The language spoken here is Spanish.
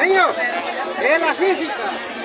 niños, es la física.